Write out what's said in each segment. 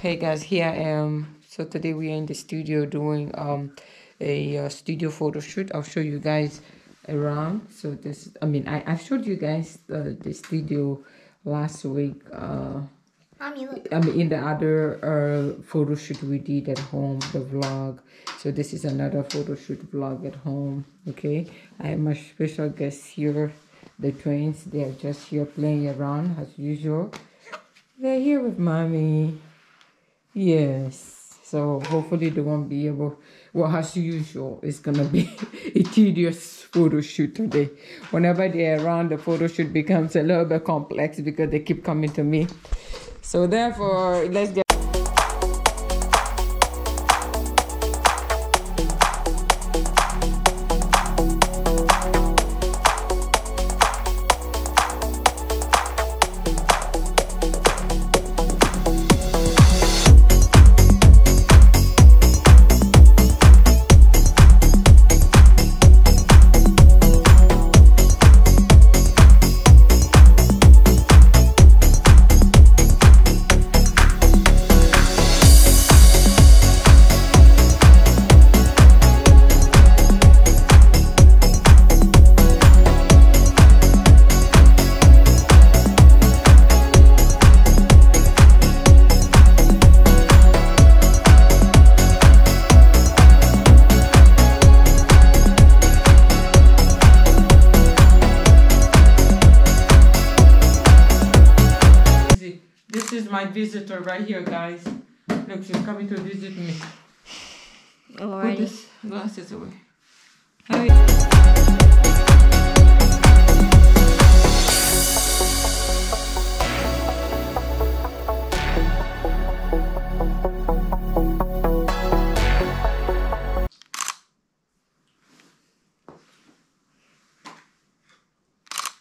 Hey guys, here I am. So today we are in the studio doing um a uh, studio photo shoot. I'll show you guys around. So this, I mean, I I showed you guys uh, the studio last week. Uh, Mommy, look. I mean, in the other uh, photo shoot we did at home, the vlog. So this is another photo shoot vlog at home. Okay, I have my special guests here, the twins. They are just here playing around as usual. They're here with mommy. Yes. So hopefully they won't be able. Well, as usual, it's gonna be a tedious photo shoot today. Whenever they're around, the photo shoot becomes a little bit complex because they keep coming to me. So therefore, let's get. Is my visitor right here, guys. Look, she's coming to visit me. Oh, Put Alrighty. this glasses away. Oh, Hi.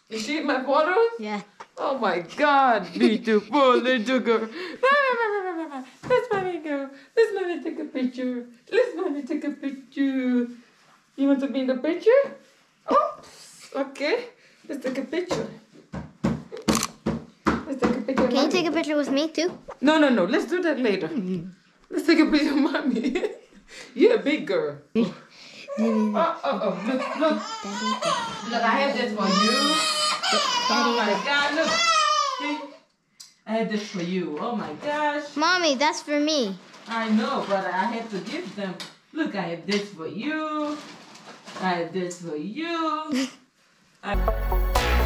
Is she my photo? Yeah. Oh my god, beautiful little girl. Let's mommy go. Let's mommy take a picture. Let's mommy take a picture. You want to be in the picture? Oops. Okay. Let's take a picture. Let's take a picture. Can you take a picture with me too? No, no, no. Let's do that later. Let's take a picture of mommy. You're a big girl. Oh, oh, oh. Look, look. Look, I have this for you. Oh my god, look. See? I have this for you. Oh my gosh. Mommy, that's for me. I know, but I have to give them. Look, I have this for you. I have this for you. I-